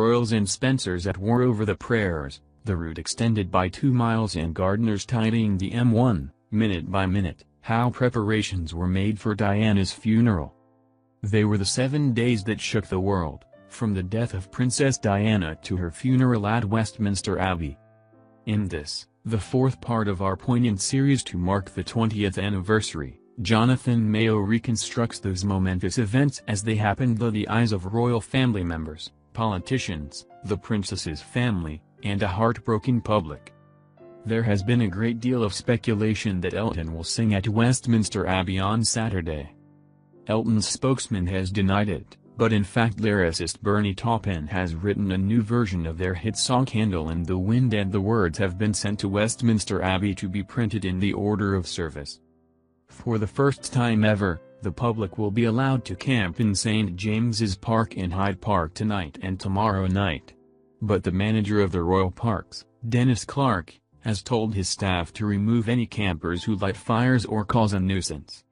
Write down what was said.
royals and Spencers at war over the prayers, the route extended by two miles and gardeners tidying the M1, minute by minute, how preparations were made for Diana's funeral. They were the seven days that shook the world, from the death of Princess Diana to her funeral at Westminster Abbey. In this, the fourth part of our poignant series to mark the 20th anniversary, Jonathan Mayo reconstructs those momentous events as they happened through the eyes of royal family members, politicians, the princess's family, and a heartbroken public. There has been a great deal of speculation that Elton will sing at Westminster Abbey on Saturday. Elton's spokesman has denied it, but in fact lyricist Bernie Taupin has written a new version of their hit song Candle in the Wind and the words have been sent to Westminster Abbey to be printed in the order of service. For the first time ever, the public will be allowed to camp in St. James's Park in Hyde Park tonight and tomorrow night. But the manager of the Royal Parks, Dennis Clark, has told his staff to remove any campers who light fires or cause a nuisance.